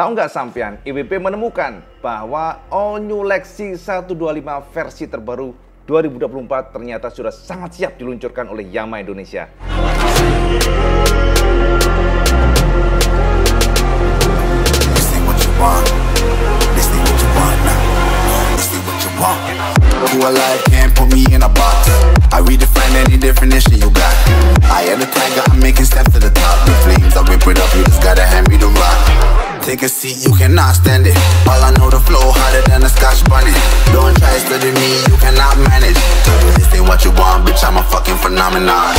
Tahu nggak sampean, IWP menemukan bahwa All New Lexi 125 versi terbaru 2024 ternyata sudah sangat siap diluncurkan oleh Yamaha Indonesia. Who can't put me in a box. I redefine any definition you got. I am the tiger, I'm making steps cannot stand it. All I know, the flow harder than a scotch bunny. Don't try study me, you cannot manage. This ain't what you want, bitch, I'm a fucking phenomenon.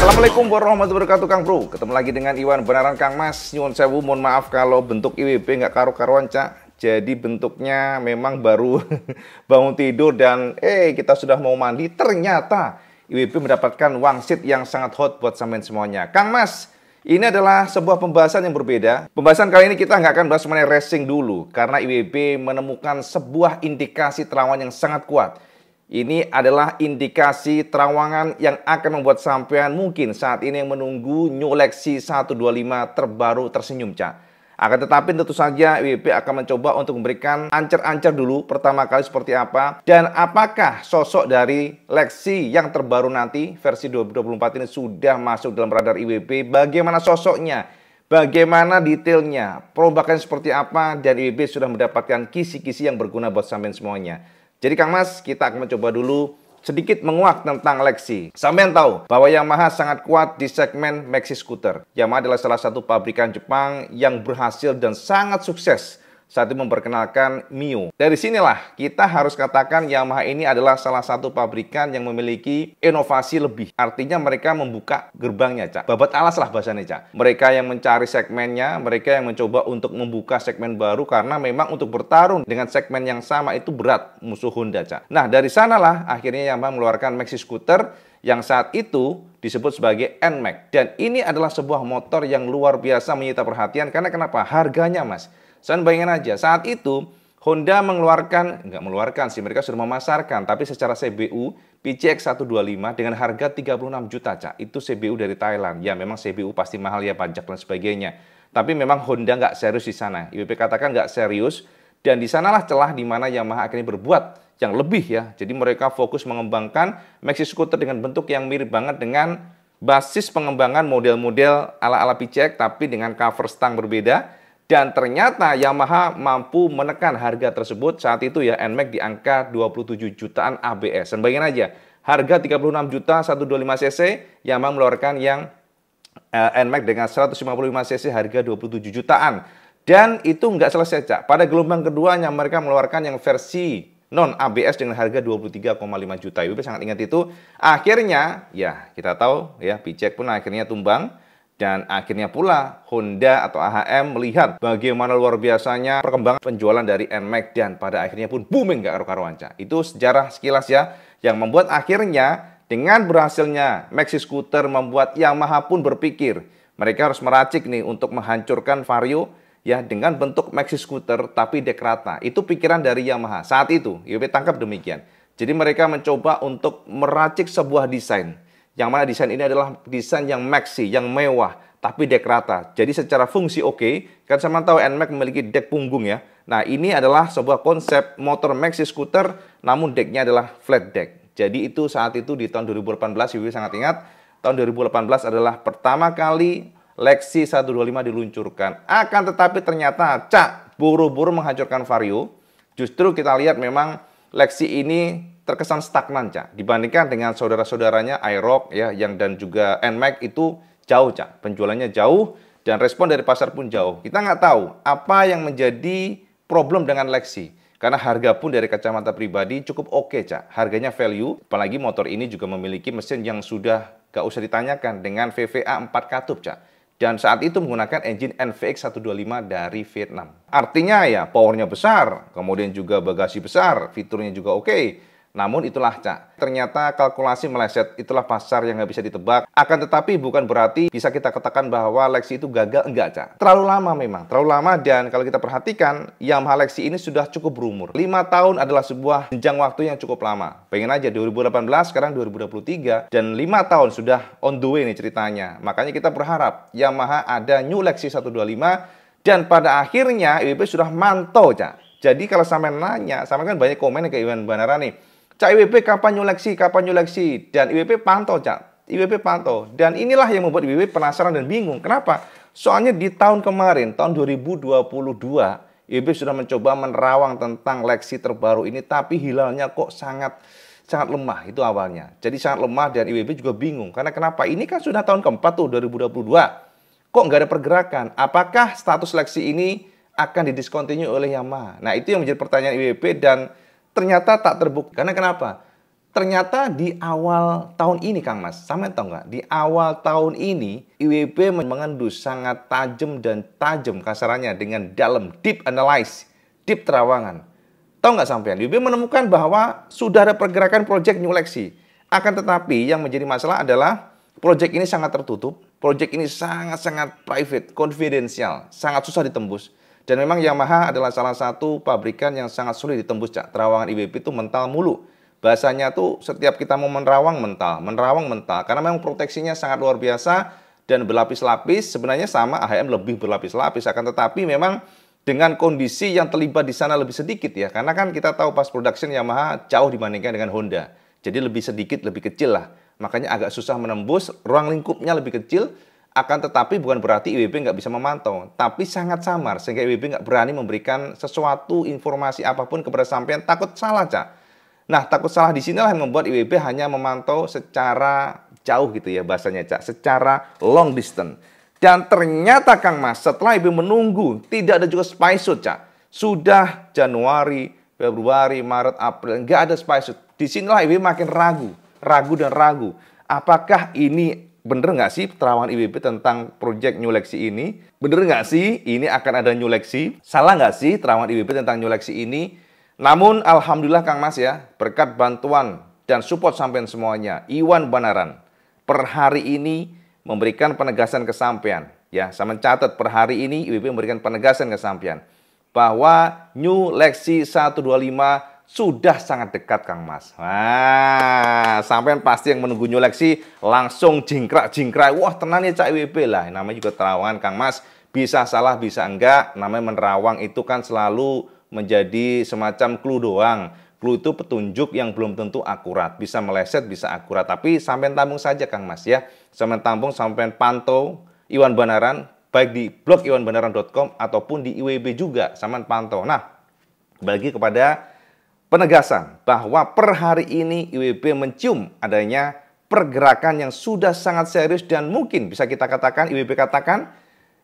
Assalamualaikum warahmatullahi wabarakatuh Kang Bro Ketemu lagi dengan Iwan Benaran Kang Mas Nyuwun sewu mohon maaf kalau bentuk IWB nggak karu-karuan Cak Jadi bentuknya memang baru bangun tidur dan eh kita sudah mau mandi Ternyata IWB mendapatkan wangsit yang sangat hot buat sampean semuanya Kang Mas ini adalah sebuah pembahasan yang berbeda. Pembahasan kali ini kita nggak akan bahas mengenai racing dulu, karena IWB menemukan sebuah indikasi terawan yang sangat kuat ini adalah indikasi terawangan yang akan membuat sampean mungkin saat ini yang menunggu New Lexi 125 terbaru tersenyum, Cak. Akan tetapi tentu saja WP akan mencoba untuk memberikan ancer-ancer dulu pertama kali seperti apa dan apakah sosok dari Lexi yang terbaru nanti versi 2024 ini sudah masuk dalam radar IWB bagaimana sosoknya? Bagaimana detailnya? Perombakan seperti apa? Dan IWB sudah mendapatkan kisi-kisi yang berguna buat sampean semuanya. Jadi Kang Mas, kita akan mencoba dulu sedikit menguak tentang Lexi. Sampean tahu bahwa Yamaha sangat kuat di segmen maxi scooter. Yamaha adalah salah satu pabrikan Jepang yang berhasil dan sangat sukses saat itu memperkenalkan Mio. Dari sinilah kita harus katakan Yamaha ini adalah salah satu pabrikan yang memiliki inovasi lebih. Artinya mereka membuka gerbangnya, Cak. Babat alas lah bahasanya, Cak. Mereka yang mencari segmennya, mereka yang mencoba untuk membuka segmen baru karena memang untuk bertarung dengan segmen yang sama itu berat musuh Honda, Cak. Nah, dari sanalah akhirnya Yamaha mengeluarkan Maxi Scooter yang saat itu disebut sebagai NMAX. Dan ini adalah sebuah motor yang luar biasa menyita perhatian karena kenapa? Harganya, Mas. Saya bayangin aja, saat itu Honda mengeluarkan, nggak mengeluarkan sih, mereka sudah memasarkan, tapi secara CBU, PCX 125 dengan harga 36 juta, Cak. Itu CBU dari Thailand. Ya, memang CBU pasti mahal ya, pajak dan sebagainya. Tapi memang Honda nggak serius di sana. IWP katakan nggak serius, dan di sanalah celah di mana Yamaha akhirnya berbuat yang lebih ya. Jadi mereka fokus mengembangkan maxi scooter dengan bentuk yang mirip banget dengan basis pengembangan model-model ala-ala PCX tapi dengan cover stang berbeda dan ternyata Yamaha mampu menekan harga tersebut saat itu ya NMAX di angka 27 jutaan ABS. Dan bayangin aja, harga 36 juta 125 cc, Yamaha mengeluarkan yang uh, NMAX dengan 155 cc harga 27 jutaan. Dan itu nggak selesai, Cak. Pada gelombang keduanya mereka mengeluarkan yang versi non ABS dengan harga 23,5 juta. Ibu sangat ingat itu. Akhirnya, ya kita tahu ya, Picek pun akhirnya tumbang dan akhirnya pula Honda atau AHM melihat bagaimana luar biasanya perkembangan penjualan dari NMAX dan pada akhirnya pun booming gak karu-karuan Itu sejarah sekilas ya yang membuat akhirnya dengan berhasilnya Maxi Scooter membuat Yamaha pun berpikir mereka harus meracik nih untuk menghancurkan Vario ya dengan bentuk Maxi Scooter tapi dekrata. Itu pikiran dari Yamaha saat itu. YB tangkap demikian. Jadi mereka mencoba untuk meracik sebuah desain yang mana desain ini adalah desain yang maxi, yang mewah, tapi dek rata. Jadi secara fungsi oke, okay, kan sama tahu NMAX memiliki dek punggung ya. Nah ini adalah sebuah konsep motor maxi scooter, namun deknya adalah flat deck. Jadi itu saat itu di tahun 2018, Wiwi sangat ingat, tahun 2018 adalah pertama kali Lexi 125 diluncurkan. Akan tetapi ternyata cak buru-buru menghancurkan Vario. Justru kita lihat memang Lexi ini terkesan stagnan, Cak. Dibandingkan dengan saudara-saudaranya iRock ya yang dan juga NMAX itu jauh, Cak. Penjualannya jauh dan respon dari pasar pun jauh. Kita nggak tahu apa yang menjadi problem dengan Lexi. Karena harga pun dari kacamata pribadi cukup oke, okay, Cak. Harganya value, apalagi motor ini juga memiliki mesin yang sudah gak usah ditanyakan dengan VVA 4 katup, Cak. Dan saat itu menggunakan engine NVX 125 dari Vietnam. Artinya ya powernya besar, kemudian juga bagasi besar, fiturnya juga oke. Okay Namun itulah Cak, ternyata kalkulasi meleset, itulah pasar yang nggak bisa ditebak. Akan tetapi bukan berarti bisa kita katakan bahwa Lexi itu gagal, enggak Cak. Terlalu lama memang, terlalu lama dan kalau kita perhatikan, Yamaha Lexi ini sudah cukup berumur. 5 tahun adalah sebuah jenjang waktu yang cukup lama. Pengen aja 2018, sekarang 2023, dan 5 tahun sudah on the way nih ceritanya. Makanya kita berharap Yamaha ada New Lexi 125, dan pada akhirnya IWP sudah mantau Cak. Jadi kalau sampai nanya, sama kan banyak komen ke Iwan Banara nih, Cak IWP kapan nyuleksi, kapan nyuleksi. Dan IWP pantau, Cak. IWP pantau. Dan inilah yang membuat IWP penasaran dan bingung. Kenapa? Soalnya di tahun kemarin, tahun 2022, IWP sudah mencoba menerawang tentang leksi terbaru ini, tapi hilalnya kok sangat sangat lemah itu awalnya. Jadi sangat lemah dan IWB juga bingung. Karena kenapa? Ini kan sudah tahun keempat tuh 2022. Kok nggak ada pergerakan? Apakah status leksi ini akan didiskontinu oleh Yamaha? Nah itu yang menjadi pertanyaan IWB dan ternyata tak terbukti. Karena kenapa? Ternyata di awal tahun ini Kang Mas, sama tahu nggak? Di awal tahun ini IWB mengendus sangat tajam dan tajam kasarannya dengan dalam deep analyze, deep terawangan. Tahu nggak sampean? IWB menemukan bahwa sudah ada pergerakan proyek New Lexi. Akan tetapi yang menjadi masalah adalah proyek ini sangat tertutup, proyek ini sangat-sangat private, confidential, sangat susah ditembus. Dan memang Yamaha adalah salah satu pabrikan yang sangat sulit ditembus, Cak. Terawangan IBP itu mental mulu. Bahasanya tuh setiap kita mau menerawang mental, menerawang mental. Karena memang proteksinya sangat luar biasa dan berlapis-lapis. Sebenarnya sama AHM lebih berlapis-lapis. Akan tetapi memang dengan kondisi yang terlibat di sana lebih sedikit ya. Karena kan kita tahu pas production Yamaha jauh dibandingkan dengan Honda. Jadi lebih sedikit, lebih kecil lah. Makanya agak susah menembus, ruang lingkupnya lebih kecil, akan tetapi bukan berarti IWB nggak bisa memantau, tapi sangat samar sehingga IWB nggak berani memberikan sesuatu informasi apa pun kepada sampean takut salah cak. Nah takut salah di sinilah yang membuat IWB hanya memantau secara jauh gitu ya bahasanya cak, secara long distance. Dan ternyata Kang Mas setelah IWB menunggu tidak ada juga spy suit cak. Sudah Januari, Februari, Maret, April nggak ada spy suit. Di sinilah IWB makin ragu, ragu dan ragu. Apakah ini bener nggak sih terawangan IBB tentang proyek New Lexi ini? Bener nggak sih ini akan ada New Lexi? Salah nggak sih terawangan IBB tentang New Lexi ini? Namun Alhamdulillah Kang Mas ya, berkat bantuan dan support sampean semuanya, Iwan Banaran per hari ini memberikan penegasan kesampaian. Ya, saya mencatat per hari ini IBB memberikan penegasan kesampaian bahwa New Lexi 125 sudah sangat dekat Kang Mas. Nah, sampai pasti yang menunggu nyuleksi langsung jingkrak-jingkrak. Wah, tenang ya Cak WP lah. Namanya juga terawangan Kang Mas. Bisa salah, bisa enggak. Namanya menerawang itu kan selalu menjadi semacam clue doang. Clue itu petunjuk yang belum tentu akurat. Bisa meleset, bisa akurat. Tapi sampai tampung saja Kang Mas ya. Sampai tampung, sampai pantau Iwan Banaran. Baik di blog iwanbanaran.com ataupun di IWB juga. Sampai pantau. Nah, bagi kepada penegasan bahwa per hari ini IWB mencium adanya pergerakan yang sudah sangat serius dan mungkin bisa kita katakan IWB katakan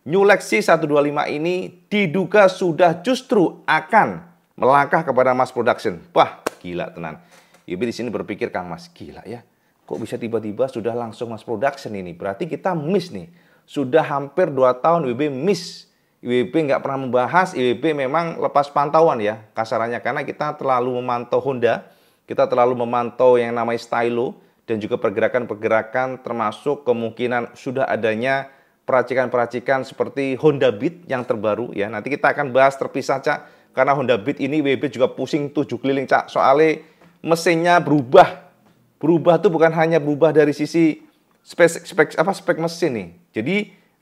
New Lexi 125 ini diduga sudah justru akan melangkah kepada mass production. Wah, gila tenan. IWB di sini berpikir Kang Mas, gila ya. Kok bisa tiba-tiba sudah langsung mass production ini? Berarti kita miss nih. Sudah hampir 2 tahun IWB miss IWB nggak pernah membahas, IWB memang lepas pantauan ya kasarannya karena kita terlalu memantau Honda, kita terlalu memantau yang namanya stylo dan juga pergerakan-pergerakan termasuk kemungkinan sudah adanya peracikan-peracikan seperti Honda Beat yang terbaru ya. Nanti kita akan bahas terpisah Cak karena Honda Beat ini IWB juga pusing tujuh keliling Cak soalnya mesinnya berubah. Berubah tuh bukan hanya berubah dari sisi spek, spek apa spek mesin nih. Jadi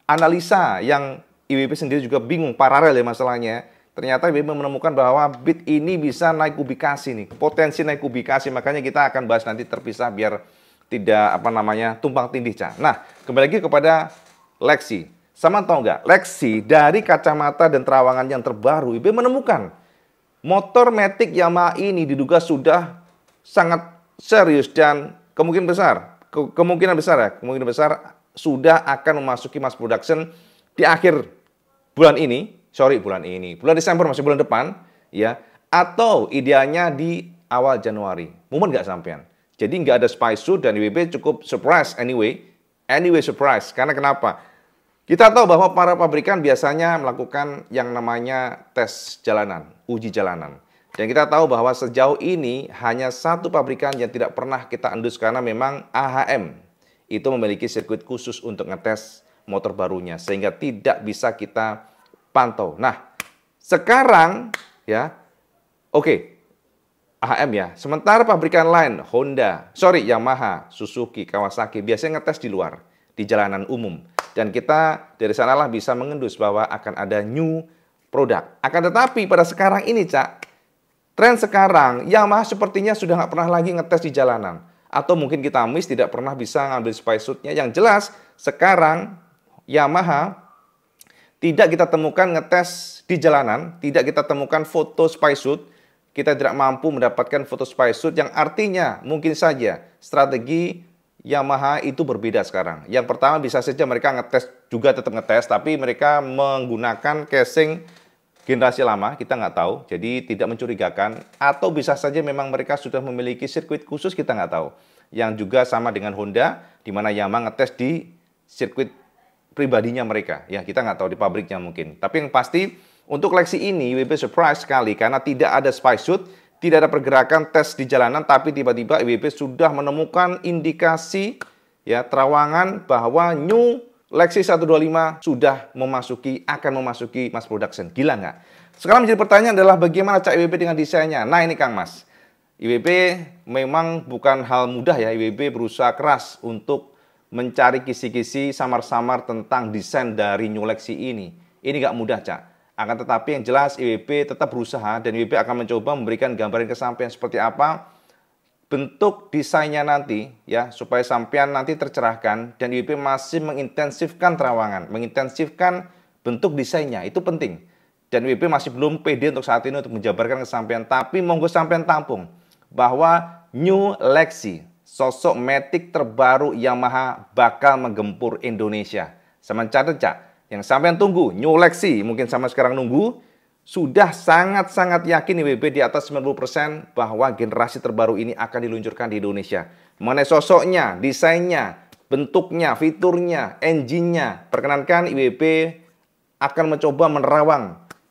analisa yang IWP sendiri juga bingung paralel ya masalahnya. Ternyata IWP menemukan bahwa bit ini bisa naik kubikasi nih, potensi naik kubikasi. Makanya kita akan bahas nanti terpisah biar tidak apa namanya tumpang tindih cah. Nah, kembali lagi kepada Lexi. Sama tahu nggak? Lexi dari kacamata dan terawangan yang terbaru, IB menemukan motor Matic Yamaha ini diduga sudah sangat serius dan kemungkinan besar, ke kemungkinan besar ya, kemungkinan besar sudah akan memasuki mass production di akhir bulan ini, sorry bulan ini, bulan Desember masih bulan depan, ya, atau idealnya di awal Januari. Momen nggak sampean. Jadi nggak ada spy suit dan IWB cukup surprise anyway. Anyway surprise. Karena kenapa? Kita tahu bahwa para pabrikan biasanya melakukan yang namanya tes jalanan, uji jalanan. Dan kita tahu bahwa sejauh ini hanya satu pabrikan yang tidak pernah kita endus karena memang AHM itu memiliki sirkuit khusus untuk ngetes motor barunya sehingga tidak bisa kita pantau. Nah, sekarang ya oke okay, AHM ya. Sementara pabrikan lain Honda, sorry Yamaha, Suzuki, Kawasaki biasanya ngetes di luar di jalanan umum dan kita dari sanalah bisa mengendus bahwa akan ada new produk. Akan tetapi pada sekarang ini, Cak, tren sekarang Yamaha sepertinya sudah nggak pernah lagi ngetes di jalanan. Atau mungkin kita miss tidak pernah bisa ngambil spy suitnya. Yang jelas sekarang Yamaha tidak kita temukan ngetes di jalanan, tidak kita temukan foto spy suit, kita tidak mampu mendapatkan foto spy suit yang artinya mungkin saja strategi Yamaha itu berbeda sekarang. Yang pertama bisa saja mereka ngetes juga tetap ngetes, tapi mereka menggunakan casing generasi lama, kita nggak tahu, jadi tidak mencurigakan. Atau bisa saja memang mereka sudah memiliki sirkuit khusus, kita nggak tahu. Yang juga sama dengan Honda, di mana Yamaha ngetes di sirkuit pribadinya mereka. Ya, kita nggak tahu di pabriknya mungkin. Tapi yang pasti, untuk leksi ini, WP surprise sekali karena tidak ada spy suit, tidak ada pergerakan tes di jalanan, tapi tiba-tiba IWB sudah menemukan indikasi ya terawangan bahwa New Lexi 125 sudah memasuki, akan memasuki mass production. Gila nggak? Sekarang menjadi pertanyaan adalah bagaimana Cak IWB dengan desainnya? Nah ini Kang Mas, IWB memang bukan hal mudah ya, IWB berusaha keras untuk mencari kisi-kisi samar-samar tentang desain dari New Lexi ini. Ini nggak mudah Cak. Akan tetapi yang jelas IWP tetap berusaha dan IWP akan mencoba memberikan gambaran kesampaian seperti apa bentuk desainnya nanti ya supaya sampean nanti tercerahkan dan IWP masih mengintensifkan terawangan, mengintensifkan bentuk desainnya itu penting. Dan IWP masih belum pede untuk saat ini untuk menjabarkan kesampaian tapi monggo sampean tampung bahwa New Lexi sosok metik terbaru Yamaha bakal menggempur Indonesia. Sama catat cak, yang sampean tunggu, New Lexi, mungkin sama sekarang nunggu, sudah sangat-sangat yakin IWB di atas 90% bahwa generasi terbaru ini akan diluncurkan di Indonesia. Mengenai sosoknya, desainnya, bentuknya, fiturnya, engine-nya, perkenankan IWB akan mencoba menerawang,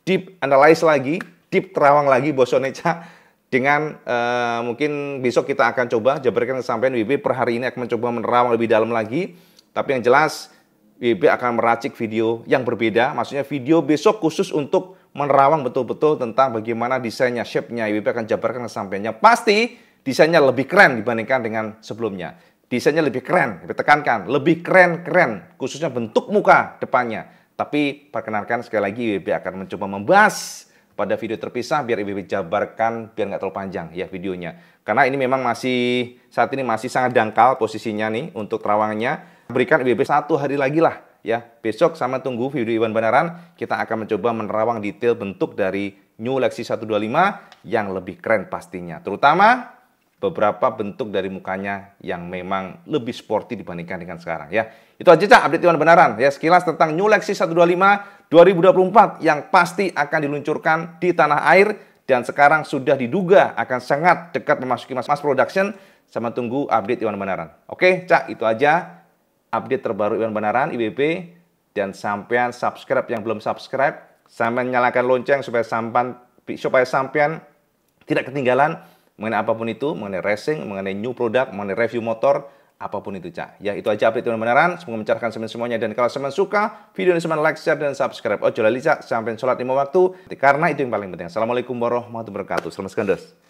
deep analyze lagi, deep terawang lagi Bosoneca dengan uh, mungkin besok kita akan coba jabarkan kesampaian IWB per hari ini akan mencoba menerawang lebih dalam lagi. Tapi yang jelas WB akan meracik video yang berbeda, maksudnya video besok khusus untuk menerawang betul-betul tentang bagaimana desainnya, shape-nya. WB akan jabarkan kesampaiannya. Pasti desainnya lebih keren dibandingkan dengan sebelumnya. Desainnya lebih keren, lebih tekankan, lebih keren-keren, khususnya bentuk muka depannya. Tapi perkenalkan sekali lagi WB akan mencoba membahas pada video terpisah biar ibu jabarkan biar nggak terlalu panjang ya videonya. Karena ini memang masih saat ini masih sangat dangkal posisinya nih untuk terawangannya berikan IBB satu hari lagi lah ya. Besok sama tunggu video Iwan Banaran, kita akan mencoba menerawang detail bentuk dari New Lexi 125 yang lebih keren pastinya. Terutama beberapa bentuk dari mukanya yang memang lebih sporty dibandingkan dengan sekarang ya. Itu aja Cak. Update Iwan Benaran ya. Sekilas tentang New Lexi 125 2024 yang pasti akan diluncurkan di tanah air dan sekarang sudah diduga akan sangat dekat memasuki mass production. Sama tunggu update Iwan Benaran. Oke, Cak, itu aja update terbaru Iwan Benaran IBP dan sampean subscribe yang belum subscribe, sampean nyalakan lonceng supaya sampean supaya sampean tidak ketinggalan mengenai apa pun itu, mengenai racing, mengenai new product, mengenai review motor, apa pun itu, Cak. Ya, itu aja update Benaran. Semoga mencerahkan semuanya semuanya. Dan kalau semuanya suka, video ini semuanya like, share, dan subscribe. Oh, lali, Cak. Sampai sholat lima waktu. Karena itu yang paling penting. Assalamualaikum warahmatullahi wabarakatuh. Selamat sekandas.